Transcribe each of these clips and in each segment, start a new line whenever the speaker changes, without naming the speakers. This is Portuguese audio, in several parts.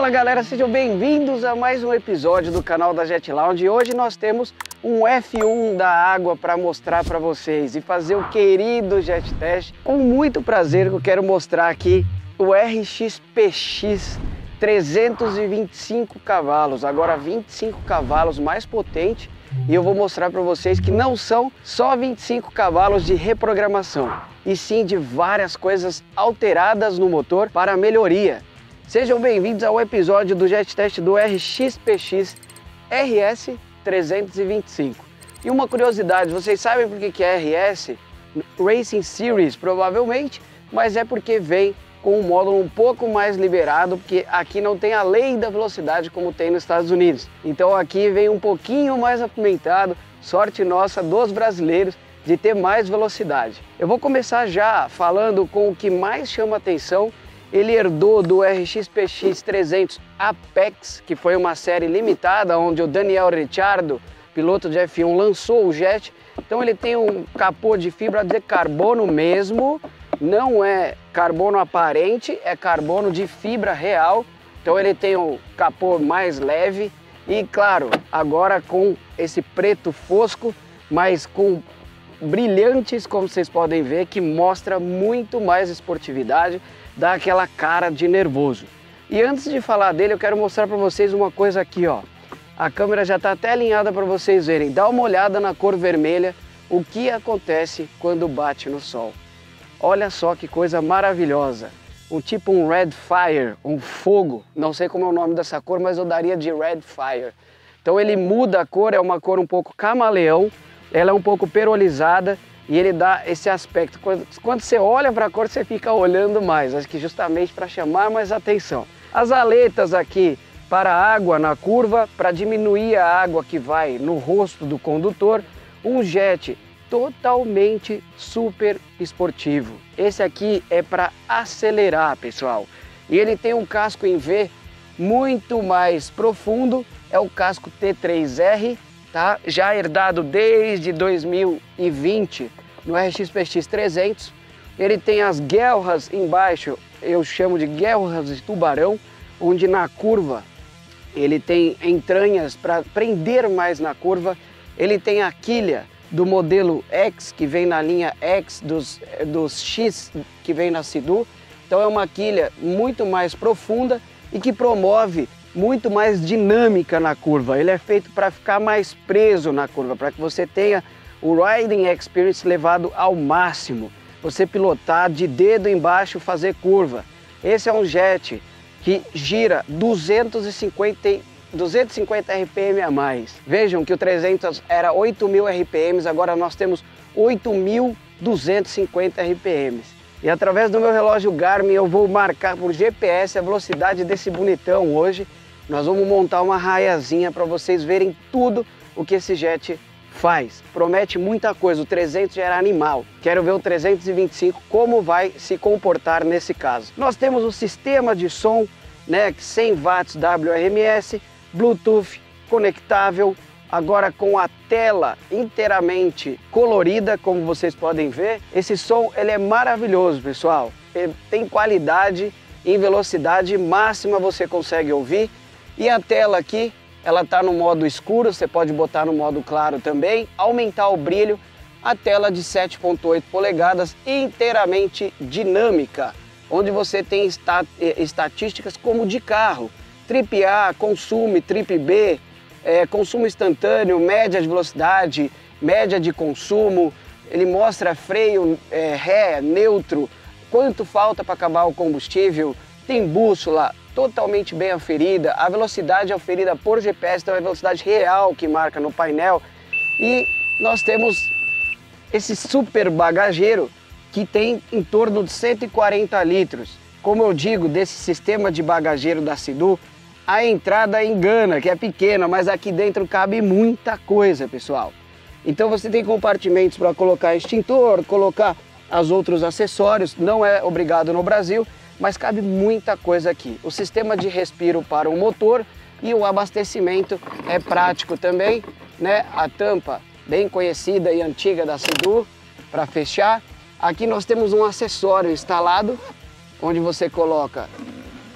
Fala galera, sejam bem-vindos a mais um episódio do canal da Jet Lounge. Hoje nós temos um F1 da água para mostrar para vocês e fazer o querido Jet Test. Com muito prazer eu quero mostrar aqui o RX-PX 325 cavalos, agora 25 cavalos mais potente e eu vou mostrar para vocês que não são só 25 cavalos de reprogramação, e sim de várias coisas alteradas no motor para melhoria. Sejam bem-vindos ao episódio do Jet Test do RX-PX RS 325. E uma curiosidade, vocês sabem por que é RS? Racing Series, provavelmente, mas é porque vem com um módulo um pouco mais liberado, porque aqui não tem a lei da velocidade como tem nos Estados Unidos. Então aqui vem um pouquinho mais apimentado, sorte nossa dos brasileiros de ter mais velocidade. Eu vou começar já falando com o que mais chama atenção. Ele herdou do RX-PX 300 Apex, que foi uma série limitada onde o Daniel Ricciardo, piloto de F1, lançou o jet. Então ele tem um capô de fibra de carbono mesmo, não é carbono aparente, é carbono de fibra real. Então ele tem o capô mais leve e claro, agora com esse preto fosco, mas com brilhantes, como vocês podem ver, que mostra muito mais esportividade, dá aquela cara de nervoso. E antes de falar dele, eu quero mostrar para vocês uma coisa aqui, ó. A câmera já está até alinhada para vocês verem. Dá uma olhada na cor vermelha, o que acontece quando bate no sol. Olha só que coisa maravilhosa. Um tipo um red fire, um fogo. Não sei como é o nome dessa cor, mas eu daria de red fire. Então ele muda a cor, é uma cor um pouco camaleão, ela é um pouco perolizada e ele dá esse aspecto. Quando, quando você olha para a cor, você fica olhando mais, acho que justamente para chamar mais atenção. As aletas aqui para água na curva, para diminuir a água que vai no rosto do condutor, um jet totalmente super esportivo. Esse aqui é para acelerar, pessoal. E ele tem um casco em V muito mais profundo, é o casco T3R, tá? Já herdado desde 2020 no RX-PX 300. Ele tem as guelras embaixo, eu chamo de guelras de tubarão, onde na curva ele tem entranhas para prender mais na curva. Ele tem a quilha do modelo X, que vem na linha X, dos, dos X, que vem na Sidu. Então é uma quilha muito mais profunda e que promove muito mais dinâmica na curva. Ele é feito para ficar mais preso na curva, para que você tenha o riding experience levado ao máximo. Você pilotar de dedo embaixo, fazer curva. Esse é um jet que gira 250 250 RPM a mais. Vejam que o 300 era 8.000 RPMs, agora nós temos 8.250 RPMs. E através do meu relógio Garmin eu vou marcar por GPS a velocidade desse bonitão hoje. Nós vamos montar uma raiazinha para vocês verem tudo o que esse jet faz. Promete muita coisa, o 300 já era animal. Quero ver o 325 como vai se comportar nesse caso. Nós temos o sistema de som, né, 100 watts WRMS, Bluetooth conectável, agora com a tela inteiramente colorida, como vocês podem ver. Esse som ele é maravilhoso, pessoal. Ele tem qualidade em velocidade máxima você consegue ouvir. E a tela aqui, ela está no modo escuro, você pode botar no modo claro também, aumentar o brilho. A tela de 7.8 polegadas inteiramente dinâmica, onde você tem eh, estatísticas como de carro. Trip A, consumo, trip B, é, consumo instantâneo, média de velocidade, média de consumo, ele mostra freio, é, ré, neutro, quanto falta para acabar o combustível, tem bússola totalmente bem aferida, a velocidade aferida por GPS, então é a velocidade real que marca no painel. E nós temos esse super bagageiro que tem em torno de 140 litros. Como eu digo, desse sistema de bagageiro da Sidu, a entrada engana, que é pequena, mas aqui dentro cabe muita coisa, pessoal. Então você tem compartimentos para colocar extintor, colocar os outros acessórios, não é obrigado no Brasil, mas cabe muita coisa aqui. O sistema de respiro para o motor e o abastecimento é prático também, né? A tampa bem conhecida e antiga da Sidu para fechar. Aqui nós temos um acessório instalado onde você coloca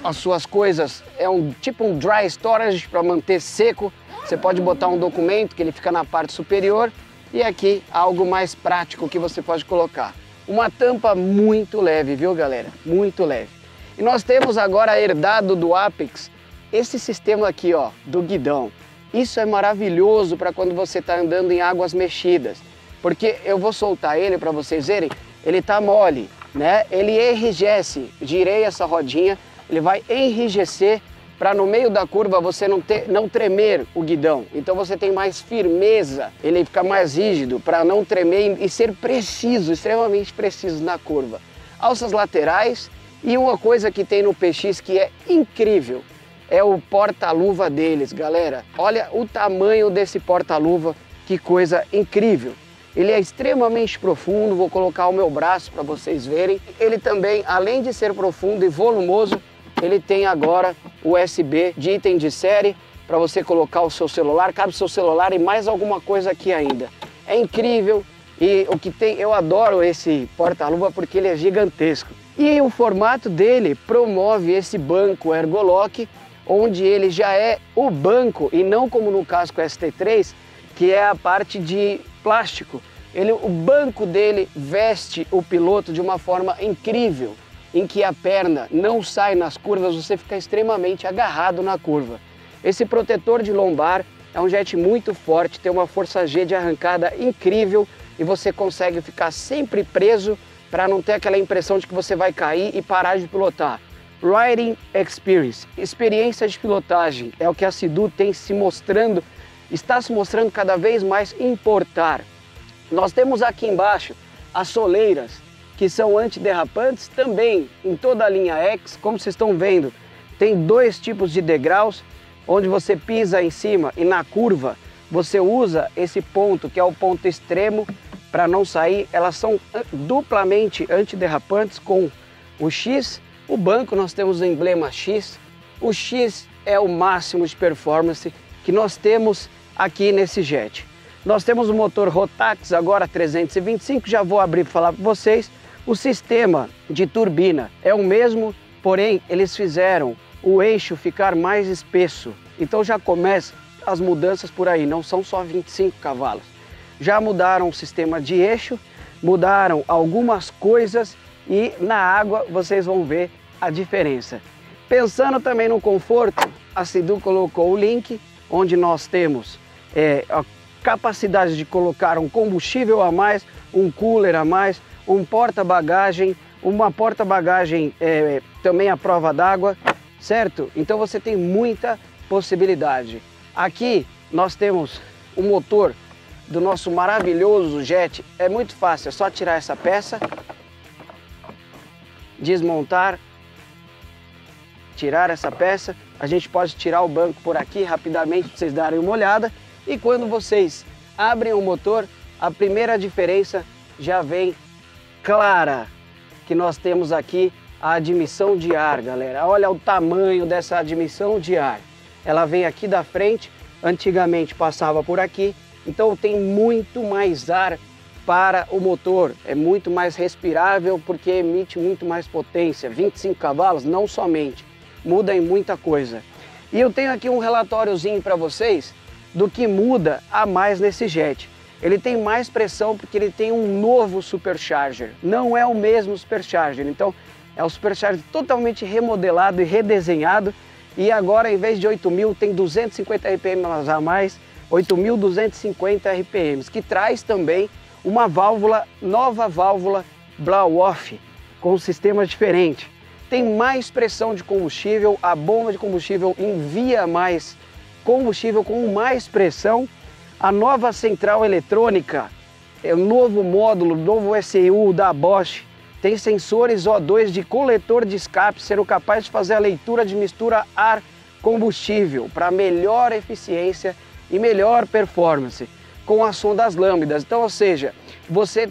as suas coisas, é um tipo um dry storage para manter seco. Você pode botar um documento que ele fica na parte superior e aqui algo mais prático que você pode colocar. Uma tampa muito leve, viu galera? Muito leve. E nós temos agora herdado do Apex esse sistema aqui, ó, do guidão. Isso é maravilhoso para quando você está andando em águas mexidas, porque eu vou soltar ele para vocês verem, ele tá mole, né? Ele enrijece, girei essa rodinha, ele vai enrijecer para no meio da curva você não, ter, não tremer o guidão. Então você tem mais firmeza, ele fica mais rígido para não tremer e ser preciso, extremamente preciso na curva. Alças laterais e uma coisa que tem no PX que é incrível, é o porta-luva deles, galera. Olha o tamanho desse porta-luva, que coisa incrível. Ele é extremamente profundo, vou colocar o meu braço para vocês verem. Ele também, além de ser profundo e volumoso, ele tem agora USB de item de série para você colocar o seu celular, cabe o seu celular e mais alguma coisa aqui ainda. É incrível e o que tem, eu adoro esse porta-luva porque ele é gigantesco. E o formato dele promove esse banco ergolock onde ele já é o banco e não como no casco ST3, que é a parte de plástico. Ele, o banco dele veste o piloto de uma forma incrível, em que a perna não sai nas curvas, você fica extremamente agarrado na curva. Esse protetor de lombar é um jet muito forte, tem uma força G de arrancada incrível e você consegue ficar sempre preso para não ter aquela impressão de que você vai cair e parar de pilotar. Riding Experience, experiência de pilotagem, é o que a Sidu tem se mostrando, está se mostrando cada vez mais importar. Nós temos aqui embaixo as soleiras, que são antiderrapantes também em toda a linha X, como vocês estão vendo, tem dois tipos de degraus, onde você pisa em cima e na curva você usa esse ponto, que é o ponto extremo, para não sair. Elas são duplamente antiderrapantes com o X o banco nós temos o emblema X. O X é o máximo de performance que nós temos aqui nesse jet. Nós temos o motor Rotax agora 325, já vou abrir para falar para vocês. O sistema de turbina é o mesmo, porém eles fizeram o eixo ficar mais espesso. Então já começa as mudanças por aí, não são só 25 cavalos. Já mudaram o sistema de eixo, mudaram algumas coisas e na água vocês vão ver a diferença. Pensando também no conforto, a Sidu colocou o link onde nós temos é, a capacidade de colocar um combustível a mais, um cooler a mais, um porta-bagagem, uma porta-bagagem é, também à prova d'água, certo? Então você tem muita possibilidade. Aqui nós temos o motor do nosso maravilhoso jet. É muito fácil, é só tirar essa peça desmontar, tirar essa peça. A gente pode tirar o banco por aqui rapidamente para vocês darem uma olhada. E quando vocês abrem o motor, a primeira diferença já vem clara, que nós temos aqui a admissão de ar, galera. Olha o tamanho dessa admissão de ar. Ela vem aqui da frente, antigamente passava por aqui, então tem muito mais ar para o motor. É muito mais respirável porque emite muito mais potência, 25 cavalos não somente, muda em muita coisa. E eu tenho aqui um relatóriozinho para vocês do que muda a mais nesse jet. Ele tem mais pressão porque ele tem um novo supercharger, não é o mesmo supercharger. Então é o supercharger totalmente remodelado e redesenhado e agora em vez de 8.000 tem 250 RPM a mais, 8.250 RPMs, que traz também uma válvula, nova válvula blow-off, com um sistema diferente. Tem mais pressão de combustível, a bomba de combustível envia mais combustível com mais pressão. A nova central eletrônica, é o novo módulo, novo SEU da Bosch, tem sensores O2 de coletor de escape, sendo capaz de fazer a leitura de mistura ar-combustível para melhor eficiência e melhor performance com a som das lâmpadas. Então, ou seja, você,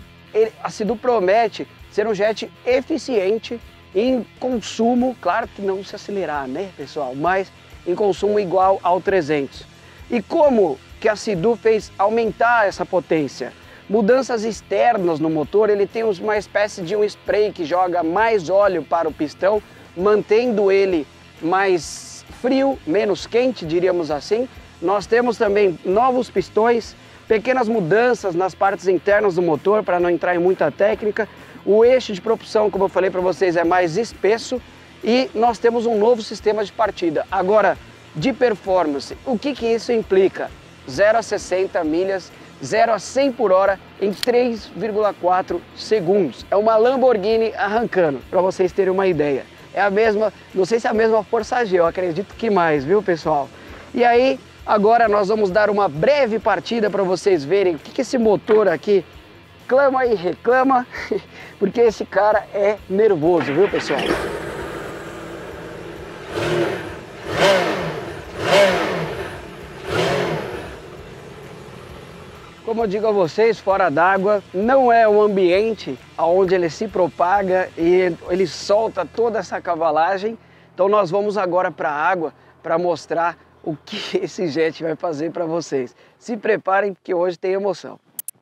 a Sidu promete ser um jet eficiente em consumo, claro que não se acelerar, né, pessoal, mas em consumo igual ao 300. E como que a Sidu fez aumentar essa potência? Mudanças externas no motor, ele tem uma espécie de um spray que joga mais óleo para o pistão, mantendo ele mais frio, menos quente, diríamos assim. Nós temos também novos pistões, pequenas mudanças nas partes internas do motor para não entrar em muita técnica. O eixo de propulsão, como eu falei para vocês, é mais espesso e nós temos um novo sistema de partida. Agora, de performance, o que, que isso implica? 0 a 60 milhas, 0 a 100 por hora em 3,4 segundos. É uma Lamborghini arrancando, para vocês terem uma ideia. É a mesma, não sei se é a mesma Força G, eu acredito que mais, viu pessoal? E aí, agora nós vamos dar uma breve partida para vocês verem o que, que esse motor aqui clama e reclama, porque esse cara é nervoso, viu pessoal? Como eu digo a vocês, fora d'água não é o ambiente onde ele se propaga e ele solta toda essa cavalagem. Então nós vamos agora para a água para mostrar o que esse jet vai fazer para vocês. Se preparem que hoje tem emoção.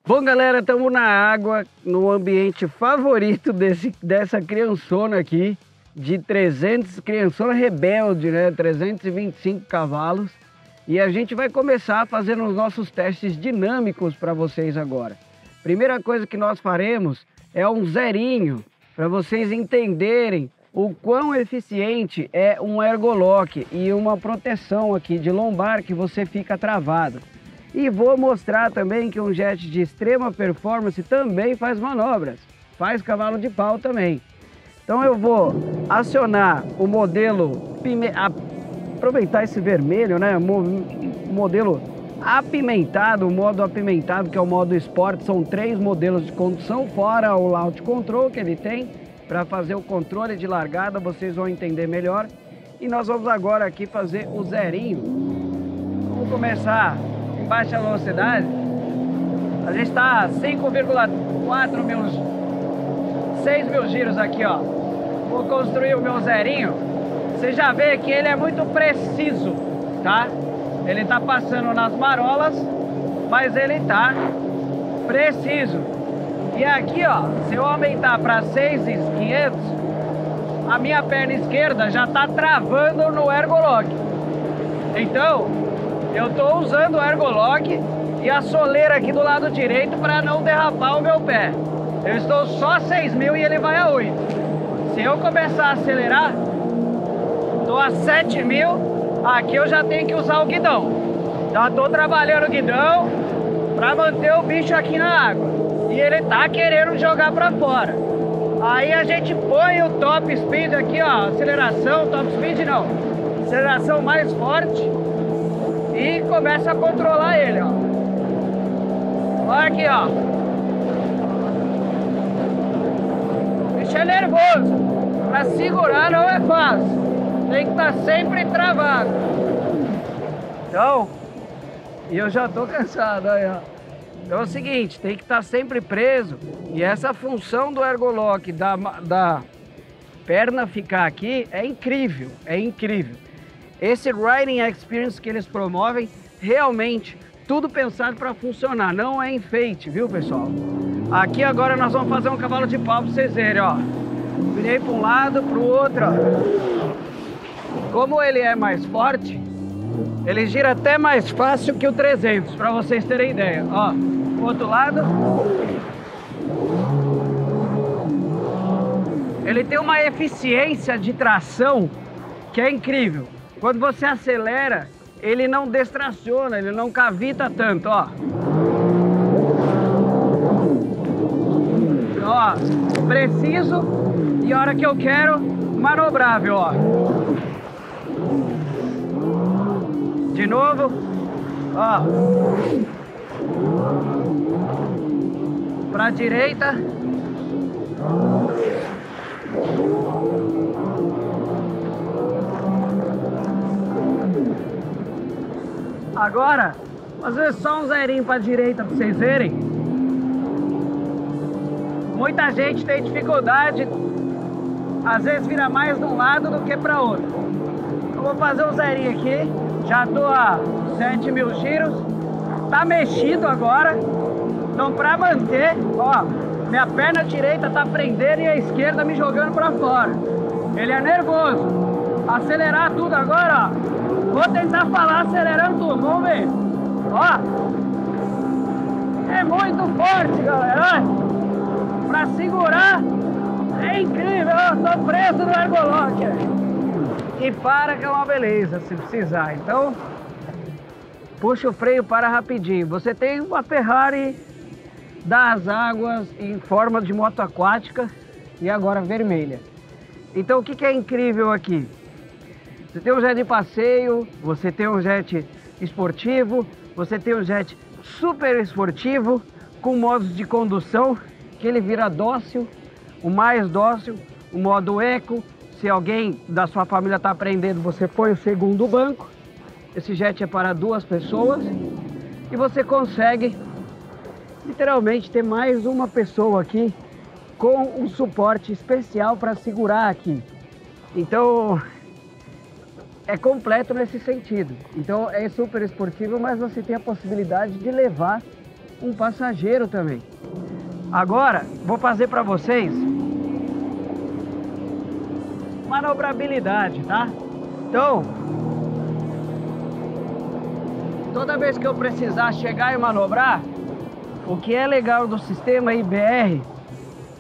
Bom galera, estamos na água, no ambiente favorito desse, dessa criançona aqui, de 300, criançona rebelde, né? 325 cavalos. E a gente vai começar fazendo os nossos testes dinâmicos para vocês agora. Primeira coisa que nós faremos é um zerinho para vocês entenderem o quão eficiente é um ergolock e uma proteção aqui de lombar que você fica travado. E vou mostrar também que um jet de extrema performance também faz manobras, faz cavalo de pau também. Então eu vou acionar o modelo aproveitar esse vermelho, né? Modelo apimentado, o modo apimentado que é o modo Sport, são três modelos de condução, fora o Launch Control que ele tem, para fazer o controle de largada, vocês vão entender melhor. E nós vamos agora aqui fazer o zerinho. Vamos começar em baixa velocidade. A gente está 5,4 mil, 6 mil giros aqui, ó. Vou construir o meu zerinho você já vê que ele é muito preciso, tá? Ele tá passando nas marolas, mas ele tá preciso. E aqui, ó, se eu aumentar para 6,500, a minha perna esquerda já tá travando no ergolock. Então, eu tô usando o ergolock e a soleira aqui do lado direito para não derrapar o meu pé. Eu estou só 6 mil e ele vai a 8. Se eu começar a acelerar, Tô a 7 mil, aqui eu já tenho que usar o guidão. Já tô trabalhando o guidão para manter o bicho aqui na água. E ele tá querendo jogar para fora. Aí a gente põe o top speed aqui, ó, aceleração, top speed não, aceleração mais forte e começa a controlar ele, ó. Olha aqui, ó. O bicho é nervoso. Para segurar não é fácil tem que estar tá sempre travado. Então, e eu já tô cansado, aí, ó. Então é o seguinte, tem que estar tá sempre preso. E essa função do ergolock, da, da perna ficar aqui, é incrível, é incrível. Esse riding experience que eles promovem, realmente, tudo pensado para funcionar, não é enfeite, viu pessoal? Aqui agora nós vamos fazer um cavalo de pau para vocês verem, ó. Virei para um lado, para o outro, ó. Como ele é mais forte, ele gira até mais fácil que o 300, para vocês terem ideia. Ó, outro lado. Ele tem uma eficiência de tração De novo. Ó. Pra direita. Agora, fazer só um zerinho pra direita pra vocês verem. Muita gente tem dificuldade, às vezes vira mais de um lado do que para outro. Eu vou fazer um zerinho aqui. Já tô a 7 mil giros. Tá mexido agora. Então pra manter, ó, minha perna direita tá prendendo e a esquerda me jogando pra fora. Ele é nervoso. acelerar tudo agora, ó. Vou tentar falar acelerando tudo, vamos ver. Ó. É muito forte, galera. Pra segurar é incrível. Eu tô preso no ergolock. E para que é uma beleza, se precisar. Então, puxa o freio para rapidinho. Você tem uma Ferrari das águas em forma de moto aquática e agora vermelha. Então o que, que é incrível aqui? Você tem um jet de passeio, você tem um jet esportivo, você tem um jet super esportivo com modos de condução que ele vira dócil, o mais dócil, o modo eco. Se alguém da sua família está aprendendo, você põe o segundo banco. Esse jet é para duas pessoas e você consegue literalmente ter mais uma pessoa aqui com um suporte especial para segurar aqui. Então é completo nesse sentido. Então é super esportivo, mas você tem a possibilidade de levar um passageiro também. Agora vou fazer para vocês manobrabilidade, tá? Então toda vez que eu precisar chegar e manobrar, o que é legal do sistema IBR,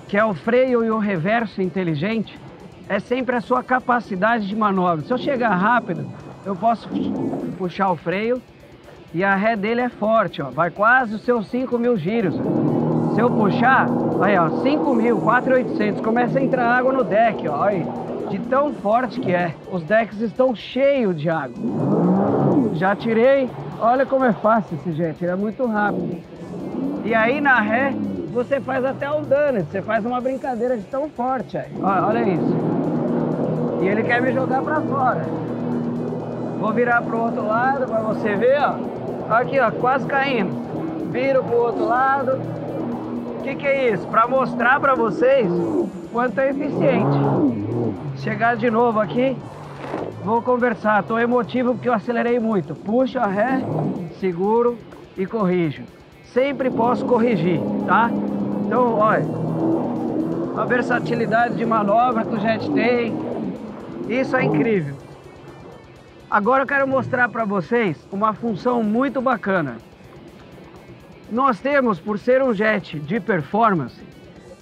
que é o freio e o reverso inteligente, é sempre a sua capacidade de manobra. Se eu chegar rápido, eu posso puxar o freio e a ré dele é forte, ó, vai quase os seus 5 mil giros. Se eu puxar, aí ó, 5 mil, 4.800, começa a entrar água no deck, ó, aí, de tão forte que é. Os decks estão cheios de água. Já tirei, olha como é fácil esse gente, é muito rápido. E aí na ré você faz até um dano, você faz uma brincadeira de tão forte aí. Olha, olha isso. E ele quer me jogar pra fora. Vou virar pro outro lado pra você ver, ó. Aqui, ó, quase caindo. Viro pro outro lado. O que, que é isso? Pra mostrar pra vocês quanto é eficiente. Chegar de novo aqui, vou conversar. Tô emotivo porque eu acelerei muito. Puxa a ré, seguro e corrijo sempre posso corrigir, tá? Então, olha, a versatilidade de manobra que o Jet tem, isso é incrível. Agora eu quero mostrar para vocês uma função muito bacana. Nós temos, por ser um jet de performance,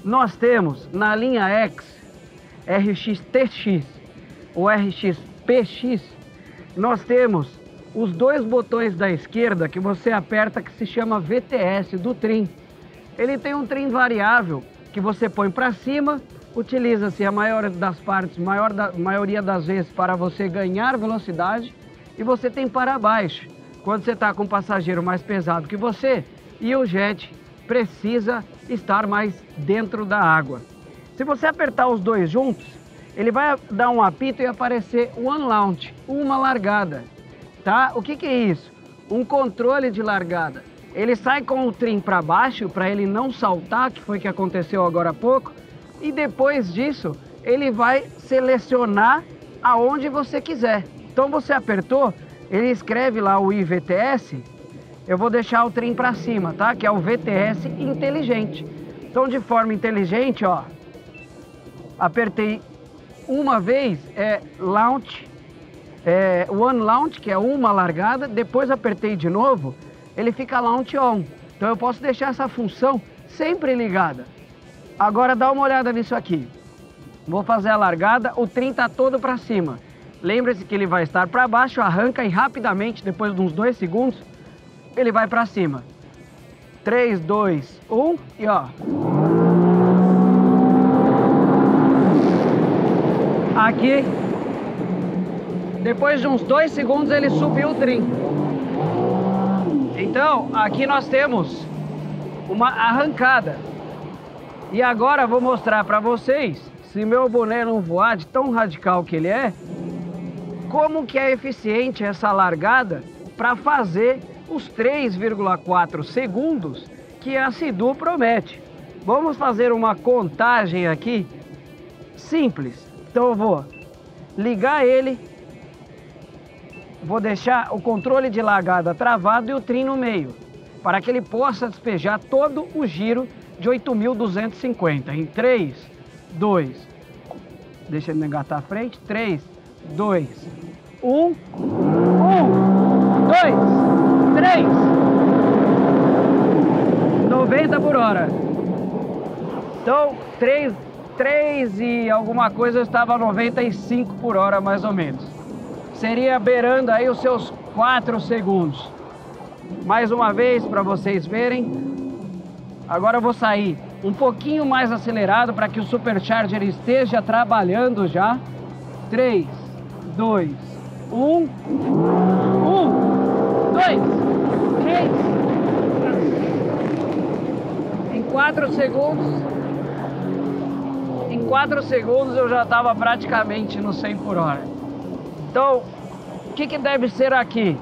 nós temos na linha X, RX TX ou RX PX, nós temos os dois botões da esquerda que você aperta que se chama VTS do trim. Ele tem um trim variável que você põe para cima, utiliza-se a maior das partes, maior da, maioria das vezes para você ganhar velocidade e você tem para baixo, quando você está com um passageiro mais pesado que você e o jet precisa estar mais dentro da água. Se você apertar os dois juntos, ele vai dar um apito e aparecer one launch, uma largada tá? O que, que é isso? Um controle de largada. Ele sai com o trim para baixo para ele não saltar, que foi o que aconteceu agora há pouco, e depois disso ele vai selecionar aonde você quiser. Então você apertou, ele escreve lá o IVTS, eu vou deixar o trim para cima, tá? Que é o VTS inteligente. Então de forma inteligente, ó, apertei uma vez, é launch é, One Launch, que é uma largada, depois apertei de novo, ele fica Launch On. Então eu posso deixar essa função sempre ligada. Agora dá uma olhada nisso aqui. Vou fazer a largada, o trim está todo para cima. Lembre-se que ele vai estar para baixo, arranca e rapidamente, depois de uns dois segundos, ele vai para cima. 3, 2, 1 e ó. Aqui depois de uns dois segundos ele subiu o trim. Então, aqui nós temos uma arrancada. E agora vou mostrar para vocês, se meu boné não voar de tão radical que ele é, como que é eficiente essa largada para fazer os 3,4 segundos que a Sidu promete. Vamos fazer uma contagem aqui simples. Então eu vou ligar ele vou deixar o controle de largada travado e o trim no meio, para que ele possa despejar todo o giro de 8.250. Em 3, 2, deixa ele engatar a frente, 3, 2, 1. 1, 2, 3. 90 por hora. Então, 3, 3 e alguma coisa eu estava a 95 por hora mais ou menos. Seria beirando aí os seus 4 segundos. Mais uma vez para vocês verem. Agora eu vou sair um pouquinho mais acelerado para que o Supercharger esteja trabalhando já. 3, 2, 1. 1, 2, 3. Em 4 segundos. Em 4 segundos eu já estava praticamente no 100 por hora. Então, o que, que deve ser aqui?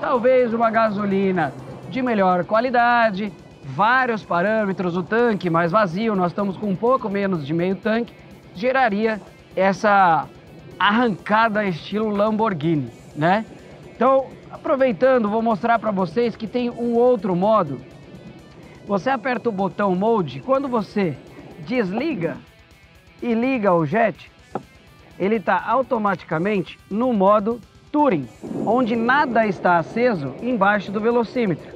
Talvez uma gasolina de melhor qualidade, vários parâmetros, o tanque mais vazio, nós estamos com um pouco menos de meio tanque, geraria essa arrancada estilo Lamborghini, né? Então, aproveitando, vou mostrar para vocês que tem um outro modo. Você aperta o botão Mode, quando você desliga e liga o jet, ele está automaticamente no modo Touring, onde nada está aceso embaixo do velocímetro.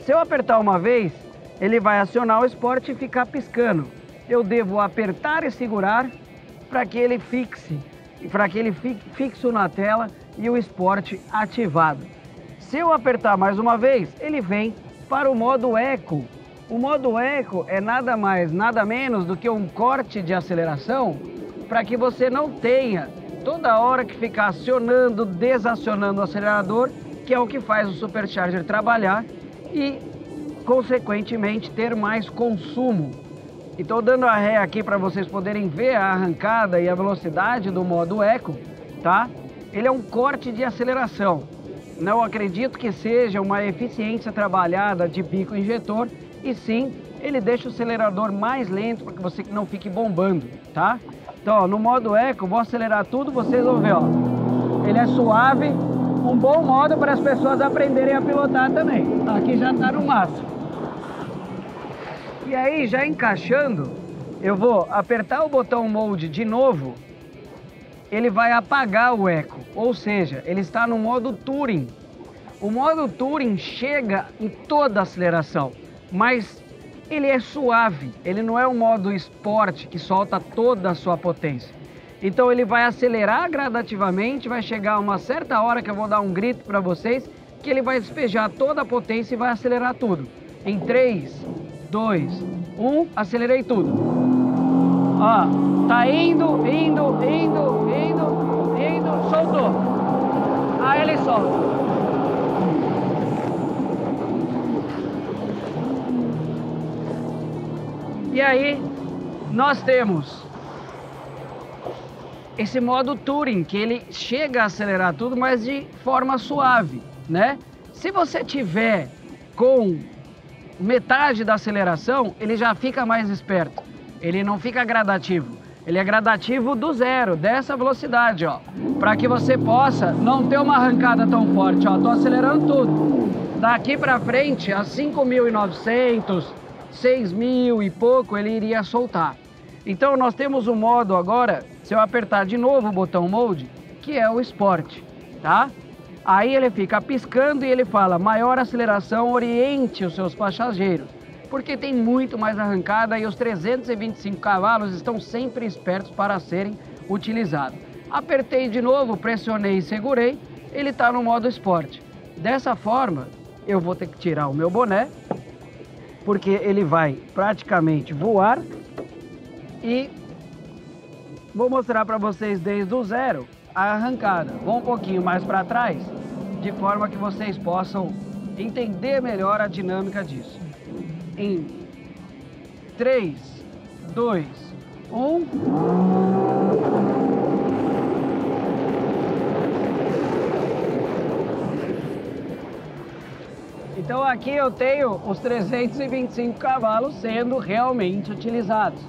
Se eu apertar uma vez, ele vai acionar o esporte e ficar piscando. Eu devo apertar e segurar para que ele fixe, para que ele fique fixo na tela e o esporte ativado. Se eu apertar mais uma vez, ele vem para o modo Eco. O modo Eco é nada mais, nada menos do que um corte de aceleração para que você não tenha toda hora que ficar acionando, desacionando o acelerador, que é o que faz o Supercharger trabalhar e, consequentemente, ter mais consumo. Estou dando a ré aqui para vocês poderem ver a arrancada e a velocidade do modo Eco, tá? Ele é um corte de aceleração. Não acredito que seja uma eficiência trabalhada de bico injetor, e sim, ele deixa o acelerador mais lento para que você não fique bombando, tá? Então, ó, no modo Eco, vou acelerar tudo, vocês vão ver, ó. Ele é suave, um bom modo para as pessoas aprenderem a pilotar também. Aqui já está no máximo. E aí, já encaixando, eu vou apertar o botão Mode de novo, ele vai apagar o eco, ou seja, ele está no modo Touring. O modo Touring chega em toda a aceleração, mas ele é suave, ele não é um modo esporte que solta toda a sua potência. Então ele vai acelerar gradativamente, vai chegar a uma certa hora que eu vou dar um grito para vocês, que ele vai despejar toda a potência e vai acelerar tudo. Em 3, 2, 1, acelerei tudo. Ó, tá indo, indo, indo, indo, indo, soltou. Aí ele solta. E aí nós temos esse modo Touring, que ele chega a acelerar tudo, mas de forma suave, né? Se você tiver com metade da aceleração, ele já fica mais esperto. Ele não fica gradativo. Ele é gradativo do zero, dessa velocidade, ó. Para que você possa não ter uma arrancada tão forte, ó. Tô acelerando tudo. Daqui para frente, a 5.900, 6.000 e pouco, ele iria soltar. Então nós temos um modo agora se eu apertar de novo o botão Mode, que é o Sport, tá? Aí ele fica piscando e ele fala, maior aceleração, oriente os seus passageiros. Porque tem muito mais arrancada e os 325 cavalos estão sempre espertos para serem utilizados. Apertei de novo, pressionei e segurei, ele está no modo Sport. Dessa forma, eu vou ter que tirar o meu boné, porque ele vai praticamente voar e Vou mostrar para vocês desde o zero a arrancada. Vou um pouquinho mais para trás, de forma que vocês possam entender melhor a dinâmica disso. Em 3, 2, 1... Então aqui eu tenho os 325 cavalos sendo realmente utilizados.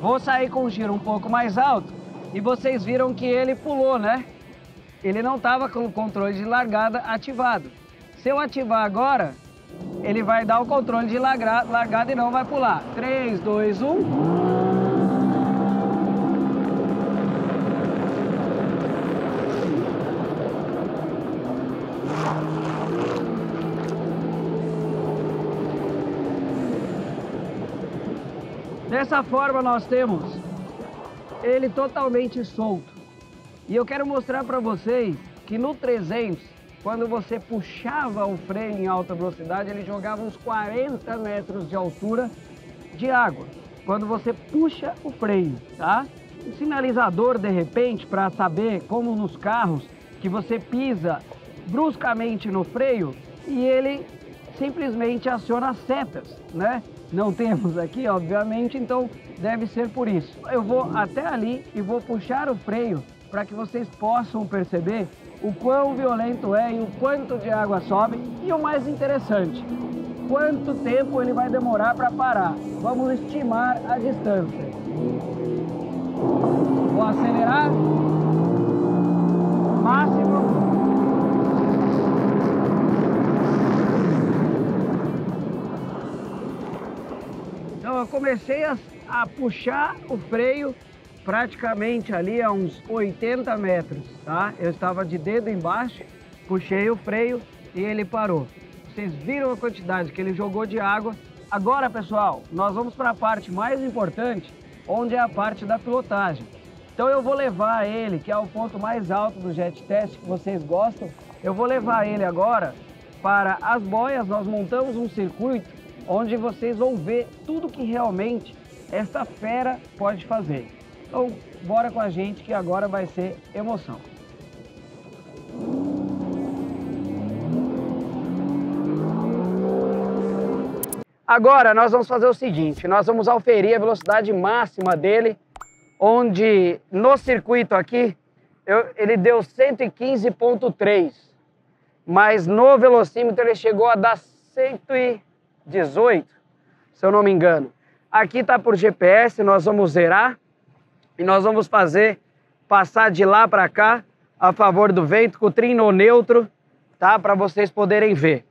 Vou sair com um giro um pouco mais alto e vocês viram que ele pulou, né? Ele não estava com o controle de largada ativado. Se eu ativar agora, ele vai dar o controle de largada e não vai pular. 3, 2, 1... Dessa forma nós temos ele totalmente solto. E eu quero mostrar para vocês que no 300 quando você puxava o freio em alta velocidade, ele jogava uns 40 metros de altura de água. Quando você puxa o freio, tá? Um sinalizador de repente para saber como nos carros que você pisa bruscamente no freio e ele simplesmente aciona as setas, né? Não temos aqui, obviamente, então deve ser por isso. Eu vou até ali e vou puxar o freio para que vocês possam perceber o quão violento é e o quanto de água sobe e o mais interessante, quanto tempo ele vai demorar para parar. Vamos estimar a distância. Vou acelerar. Máximo. Então eu comecei a, a puxar o freio praticamente ali a uns 80 metros, tá? Eu estava de dedo embaixo, puxei o freio e ele parou. Vocês viram a quantidade que ele jogou de água. Agora, pessoal, nós vamos para a parte mais importante, onde é a parte da pilotagem. Então eu vou levar ele, que é o ponto mais alto do jet test que vocês gostam, eu vou levar ele agora para as boias, nós montamos um circuito onde vocês vão ver tudo que realmente essa fera pode fazer. Então, bora com a gente que agora vai ser emoção. Agora nós vamos fazer o seguinte, nós vamos auferir a velocidade máxima dele, onde no circuito aqui eu, ele deu 115.3, mas no velocímetro ele chegou a dar 118, se eu não me engano. Aqui está por GPS, nós vamos zerar e nós vamos fazer passar de lá para cá a favor do vento com o trino neutro, tá? Para vocês poderem ver.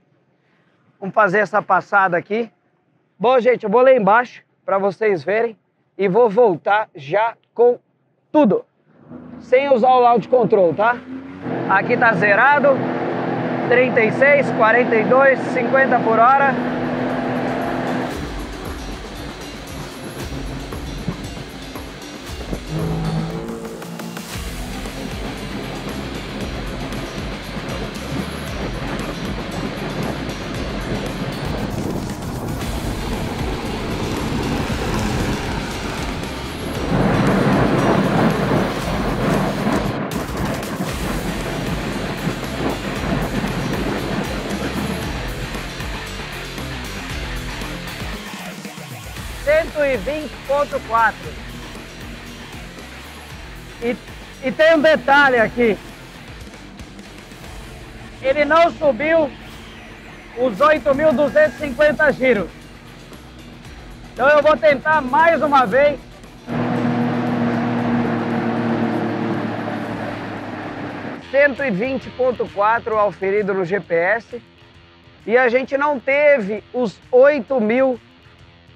Vamos fazer essa passada aqui. Bom, gente, eu vou lá embaixo para vocês verem e vou voltar já com tudo, sem usar o loud control, tá? Aqui tá zerado, 36, 42, 50 por hora. 120.4. E, e tem um detalhe aqui. Ele não subiu os 8.250 giros. Então eu vou tentar mais uma vez. Cento e vinte ponto quatro no GPS e a gente não teve os 8 mil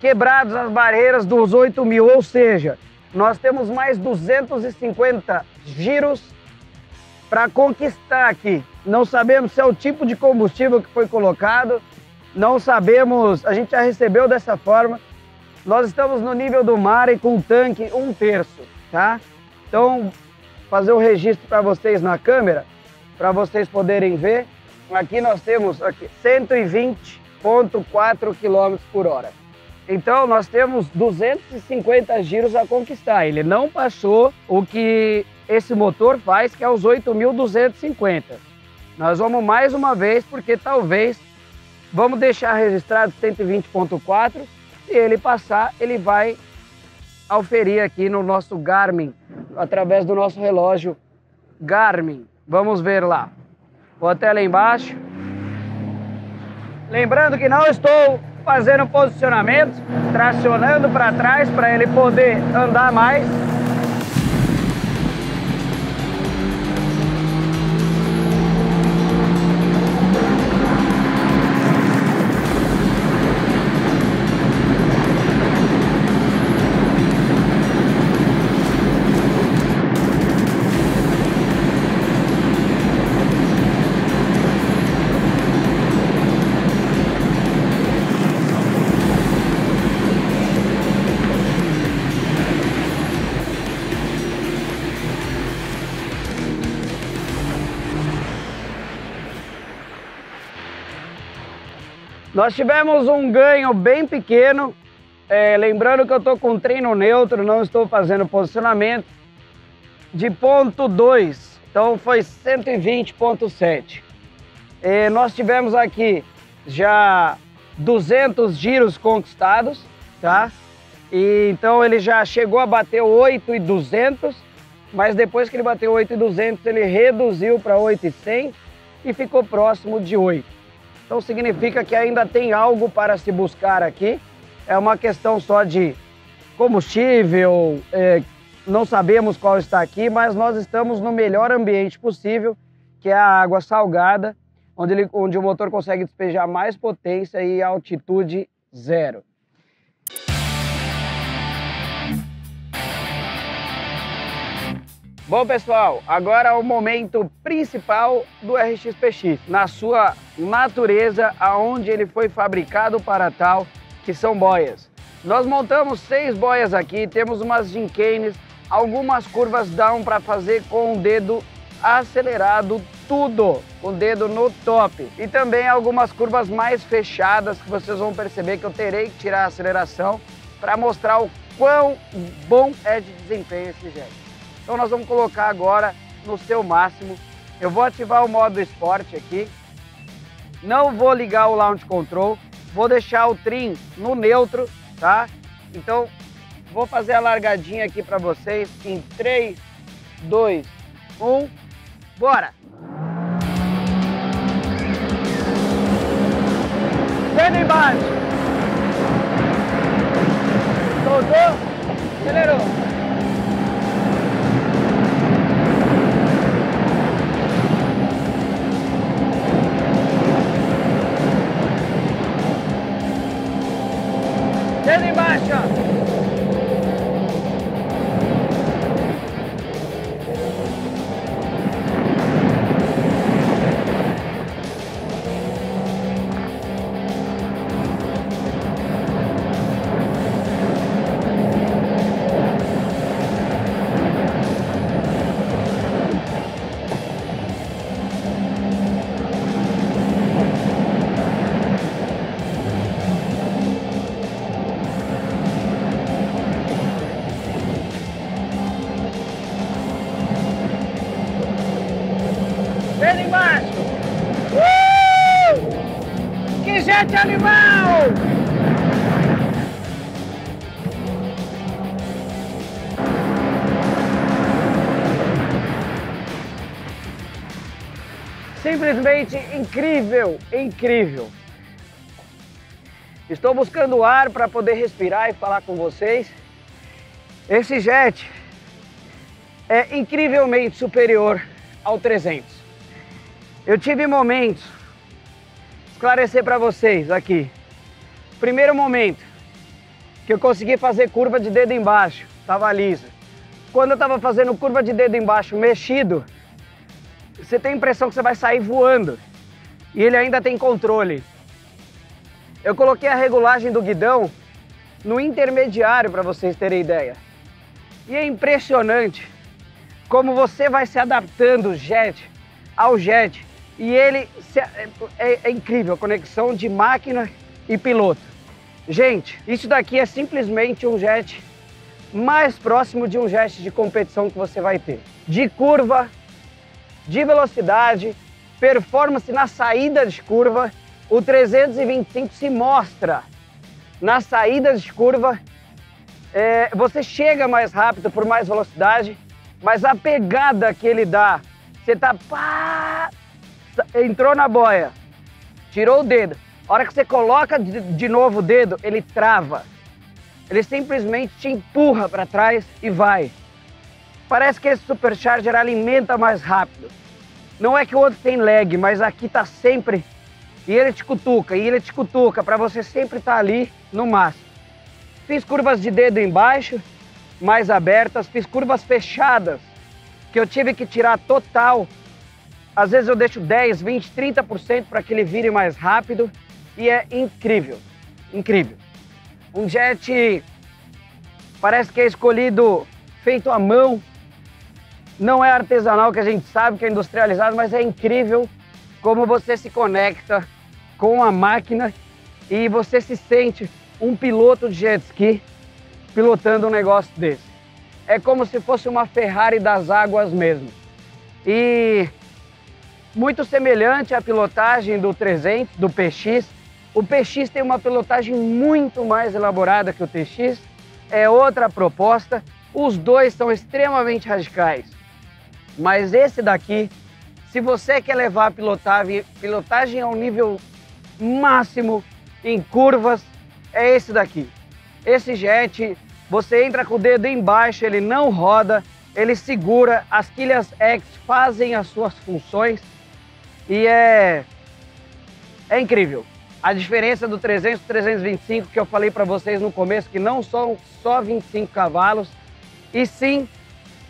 quebrados as barreiras dos 8 mil, ou seja, nós temos mais 250 giros para conquistar aqui. Não sabemos se é o tipo de combustível que foi colocado, não sabemos, a gente já recebeu dessa forma. Nós estamos no nível do mar e com o tanque um terço, tá? Então, fazer o registro para vocês na câmera, para vocês poderem ver. Aqui nós temos aqui 120.4 km por hora. Então nós temos 250 giros a conquistar. Ele não passou o que esse motor faz, que é os 8.250. Nós vamos mais uma vez, porque talvez vamos deixar registrado 120.4. Se ele passar, ele vai auferir aqui no nosso Garmin, através do nosso relógio Garmin. Vamos ver lá. Vou até lá embaixo. Lembrando que não estou fazendo posicionamento, tracionando para trás para ele poder andar mais. Nós tivemos um ganho bem pequeno, é, lembrando que eu estou com treino neutro, não estou fazendo posicionamento, de ponto 2, então foi 120.7. É, nós tivemos aqui já 200 giros conquistados, tá? E, então ele já chegou a bater 8,200, mas depois que ele bateu 8,200 ele reduziu para 8,100 e ficou próximo de 8. Então significa que ainda tem algo para se buscar aqui. É uma questão só de combustível, é, não sabemos qual está aqui, mas nós estamos no melhor ambiente possível, que é a água salgada, onde, ele, onde o motor consegue despejar mais potência e altitude zero. Bom, pessoal, agora é o momento principal do RXPX, na sua natureza, aonde ele foi fabricado para tal, que são boias. Nós montamos seis boias aqui, temos umas gincanes, algumas curvas down para fazer com o dedo acelerado, tudo, com o dedo no top. E também algumas curvas mais fechadas, que vocês vão perceber que eu terei que tirar a aceleração para mostrar o quão bom é de desempenho esse jet. Então nós vamos colocar agora no seu máximo. Eu vou ativar o modo esporte aqui. Não vou ligar o launch control. Vou deixar o trim no neutro, tá? Então vou fazer a largadinha aqui para vocês em 3, 2, 1, bora! Dedo embaixo. Soltou, acelerou. Jet animal! Simplesmente incrível, incrível. Estou buscando ar para poder respirar e falar com vocês. Esse jet é incrivelmente superior ao 300. Eu tive momentos esclarecer para vocês aqui. Primeiro momento que eu consegui fazer curva de dedo embaixo, estava lisa. Quando eu estava fazendo curva de dedo embaixo mexido, você tem a impressão que você vai sair voando. E ele ainda tem controle. Eu coloquei a regulagem do guidão no intermediário para vocês terem ideia. E é impressionante como você vai se adaptando jet ao jet e ele é, é, é incrível a conexão de máquina e piloto. Gente, isso daqui é simplesmente um jet mais próximo de um jet de competição que você vai ter. De curva, de velocidade, performance na saída de curva, o 325 se mostra na saída de curva. É, você chega mais rápido por mais velocidade, mas a pegada que ele dá, você tá pá, entrou na boia, tirou o dedo. A hora que você coloca de novo o dedo, ele trava. Ele simplesmente te empurra para trás e vai. Parece que esse Supercharger alimenta mais rápido. Não é que o outro tem lag, mas aqui tá sempre e ele te cutuca, e ele te cutuca para você sempre estar tá ali no máximo. Fiz curvas de dedo embaixo, mais abertas, fiz curvas fechadas, que eu tive que tirar total às vezes eu deixo 10, 20, 30% para que ele vire mais rápido e é incrível, incrível. Um jet parece que é escolhido feito à mão, não é artesanal que a gente sabe que é industrializado, mas é incrível como você se conecta com a máquina e você se sente um piloto de jet ski pilotando um negócio desse. É como se fosse uma Ferrari das águas mesmo. E muito semelhante à pilotagem do 300, do PX. O PX tem uma pilotagem muito mais elaborada que o TX, é outra proposta. Os dois são extremamente radicais. Mas esse daqui, se você quer levar a pilotagem, pilotagem ao nível máximo em curvas, é esse daqui. Esse jet, você entra com o dedo embaixo, ele não roda, ele segura, as quilhas X fazem as suas funções e é, é incrível. A diferença do 300 para 325 que eu falei para vocês no começo, que não são só 25 cavalos, e sim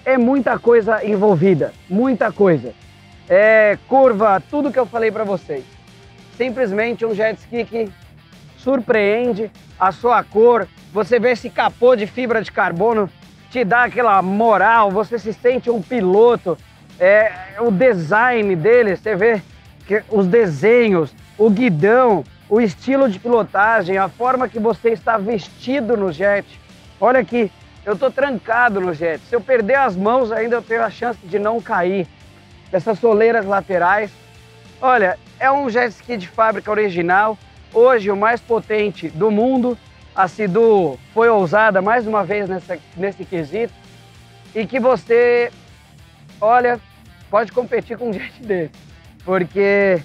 é muita coisa envolvida, muita coisa. É curva, tudo que eu falei para vocês. Simplesmente um jet ski que surpreende a sua cor. Você vê esse capô de fibra de carbono, te dá aquela moral, você se sente um piloto. É, o design dele, você vê os desenhos, o guidão, o estilo de pilotagem, a forma que você está vestido no jet. Olha aqui, eu estou trancado no jet. Se eu perder as mãos, ainda eu tenho a chance de não cair. Essas soleiras laterais. Olha, é um jet ski de fábrica original. Hoje, o mais potente do mundo. A Sidu foi ousada mais uma vez nessa, nesse quesito. E que você, olha, pode competir com um jet desse. Porque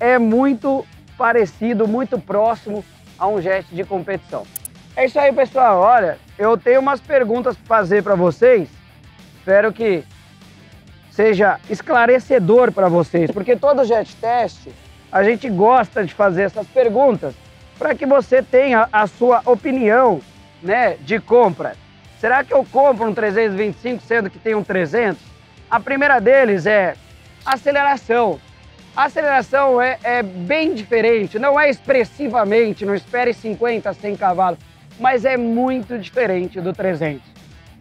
é muito parecido, muito próximo a um jet de competição. É isso aí, pessoal. Olha, eu tenho umas perguntas para fazer para vocês. Espero que seja esclarecedor para vocês, porque todo jet test a gente gosta de fazer essas perguntas para que você tenha a sua opinião, né, de compra. Será que eu compro um 325 sendo que tem um 300? A primeira deles é aceleração. A aceleração é, é bem diferente, não é expressivamente, não espere 50, 100 cavalos mas é muito diferente do 300.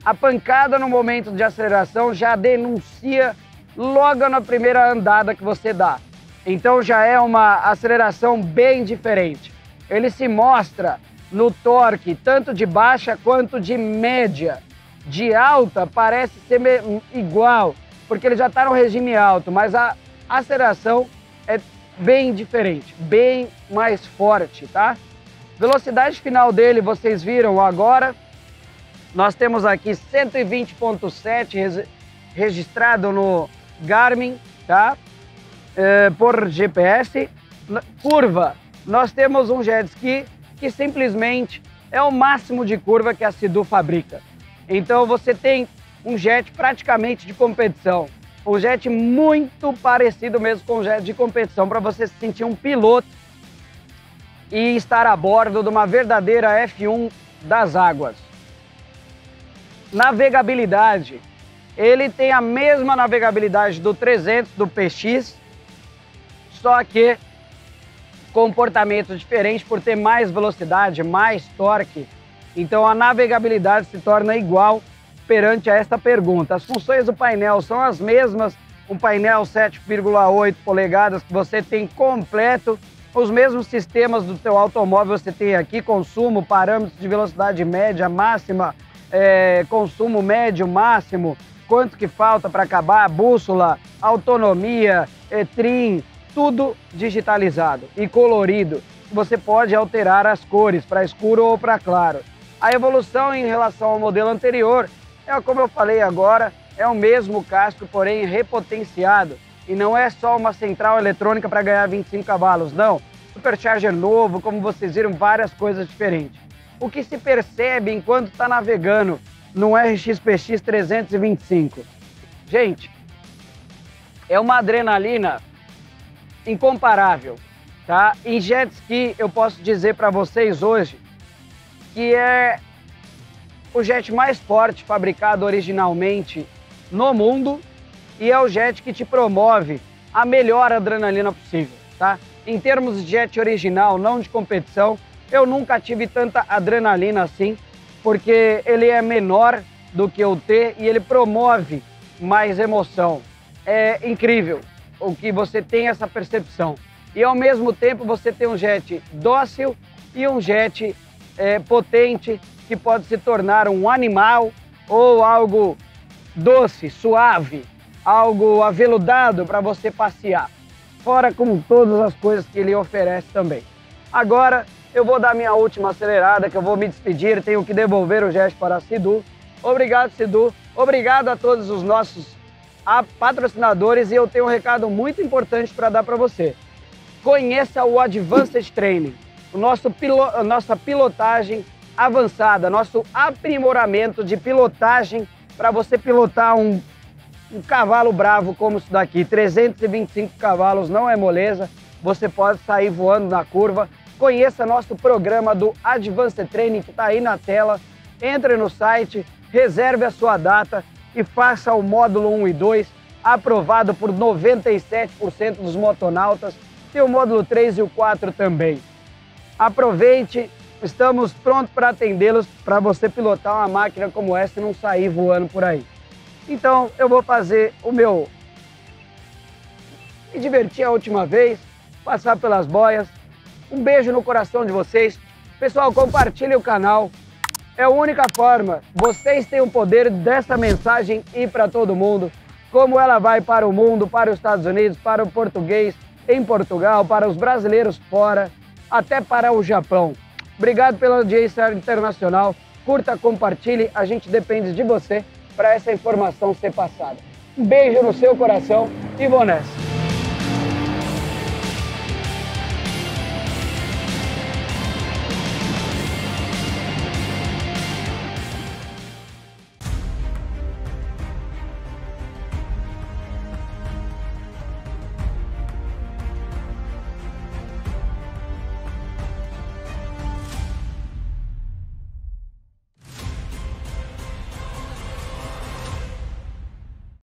A pancada no momento de aceleração já denuncia logo na primeira andada que você dá. Então já é uma aceleração bem diferente. Ele se mostra no torque tanto de baixa quanto de média. De alta parece ser igual, porque ele já está no regime alto, mas a aceleração é bem diferente, bem mais forte, tá? Velocidade final dele, vocês viram agora. Nós temos aqui 120.7 registrado no Garmin, tá? É, por GPS. Curva, nós temos um jet ski que simplesmente é o máximo de curva que a Sidu fabrica. Então você tem um jet praticamente de competição. Um jet muito parecido mesmo com um jet de competição, para você se sentir um piloto e estar a bordo de uma verdadeira F1 das águas. Navegabilidade. Ele tem a mesma navegabilidade do 300 do PX, só que comportamento diferente por ter mais velocidade, mais torque. Então a navegabilidade se torna igual perante a esta pergunta. As funções do painel são as mesmas, um painel 7,8 polegadas que você tem completo os mesmos sistemas do seu automóvel você tem aqui, consumo, parâmetros de velocidade média, máxima, é, consumo médio, máximo, quanto que falta para acabar, bússola, autonomia, etrim, tudo digitalizado e colorido. Você pode alterar as cores para escuro ou para claro. A evolução em relação ao modelo anterior é como eu falei agora, é o mesmo casco, porém repotenciado. E não é só uma central eletrônica para ganhar 25 cavalos, não. Supercharger novo, como vocês viram, várias coisas diferentes. O que se percebe enquanto está navegando no RX-PX 325? Gente, é uma adrenalina incomparável, tá? Em jet ski, eu posso dizer para vocês hoje que é o jet mais forte fabricado originalmente no mundo e é o jet que te promove a melhor adrenalina possível, tá? Em termos de jet original, não de competição, eu nunca tive tanta adrenalina assim, porque ele é menor do que o T e ele promove mais emoção. É incrível o que você tem essa percepção. e ao mesmo tempo você tem um jet dócil e um jet é, potente que pode se tornar um animal ou algo doce, suave, algo aveludado para você passear. Fora com todas as coisas que ele oferece também. Agora eu vou dar minha última acelerada, que eu vou me despedir, tenho que devolver o gesto para a Sidu. Obrigado, Sidu. Obrigado a todos os nossos patrocinadores e eu tenho um recado muito importante para dar para você. Conheça o Advanced Training, o nosso pilo, nossa pilotagem avançada, nosso aprimoramento de pilotagem para você pilotar um, um cavalo bravo como isso daqui. 325 cavalos não é moleza, você pode sair voando na curva. Conheça nosso programa do Advanced Training que está aí na tela. Entre no site, reserve a sua data e faça o módulo 1 e 2, aprovado por 97% dos motonautas, e o módulo 3 e o 4 também. Aproveite, estamos prontos para atendê-los para você pilotar uma máquina como essa e não sair voando por aí. Então eu vou fazer o meu. Me divertir a última vez, passar pelas boias. Um beijo no coração de vocês. Pessoal, compartilhe o canal. É a única forma. Vocês têm o poder dessa mensagem ir para todo mundo. Como ela vai para o mundo, para os Estados Unidos, para o português em Portugal, para os brasileiros fora até para o Japão. Obrigado pela audiência internacional. Curta, compartilhe. A gente depende de você para essa informação ser passada. Um beijo no seu coração e vou nessa.